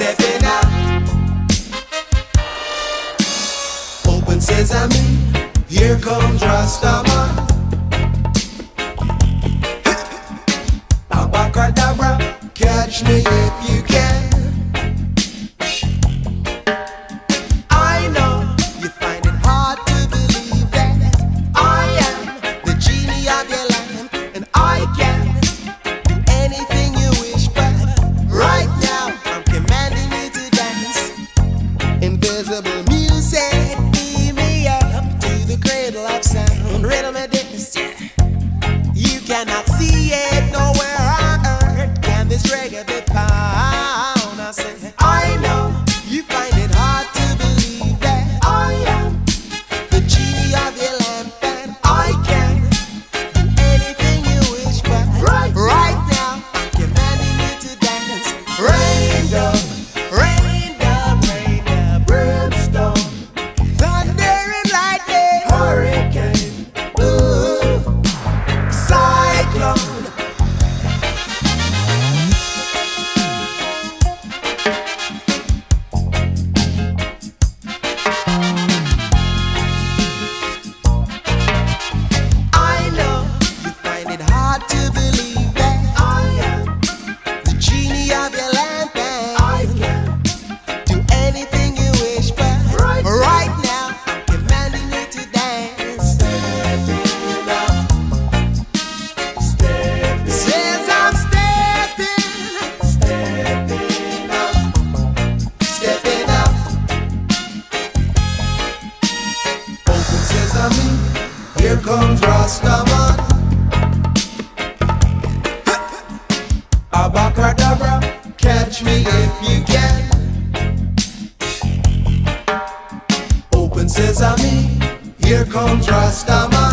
stepping out. Open sesame, here comes Rastaman. Abacadabra, catch me invisible. comes Rastaman. Abacadabra, catch me if you can. Open sesame, here comes Rastaman.